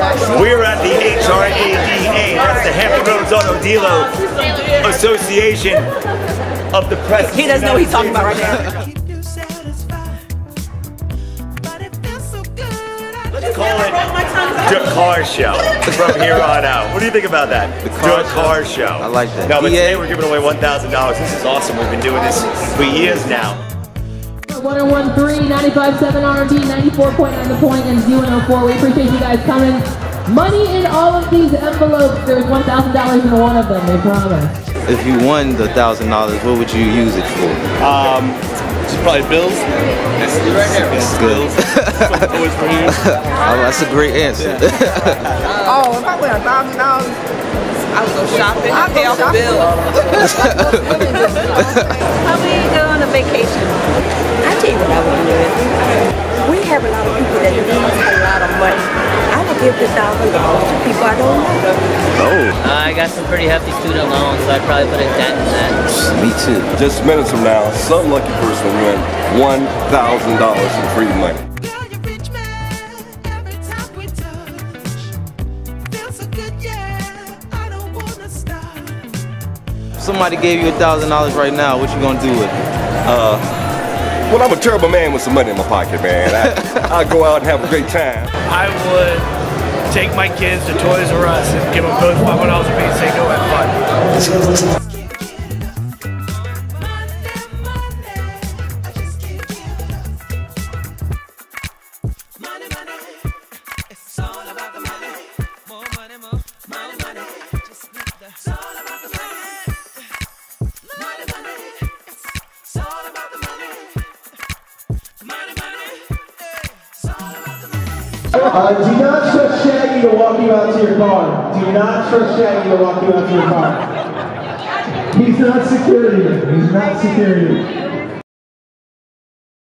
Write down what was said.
We're at the HRADA, that's the Hampton Roads Auto Dealer Association of the Press. He doesn't know what he's talking about right now. Call it the car show from here on out. What do you think about that? The car car show. I like that. No, but DA? today we're giving away $1,000. This is awesome. We've been doing this for years now. 1013, 95.7 R&B, 94.9 The Point, and Z104. We appreciate you guys coming. Money in all of these envelopes. There's $1,000 in one of them, they promise. If you won the thousand dollars, what would you use it for? Um, it's probably bills. That's right there. That's good. Some for him. Oh, that's a great answer. Oh, if I win a thousand dollars, I would go shopping. I'd pay off the bill. Probably go on a vacation. Give the thousand dollars to people I don't know. oh, Uh, I got some pretty hefty student loans, so I'd probably put a dent in that. me too. Just minutes from now, some lucky person will win one thousand dollars in free money. Somebody gave you a thousand dollars right now, what you gonna do with it? Well, I'm a terrible man with some money in my pocket, man. I, I go out and have a great time. I would take my kids to Toys R Us and give them both $500 a piece say, go have fun. Uh, do trust Shaggy to walk you out to your car. Do not trust Shaggy to walk you out to your car. He's not security. He's not security.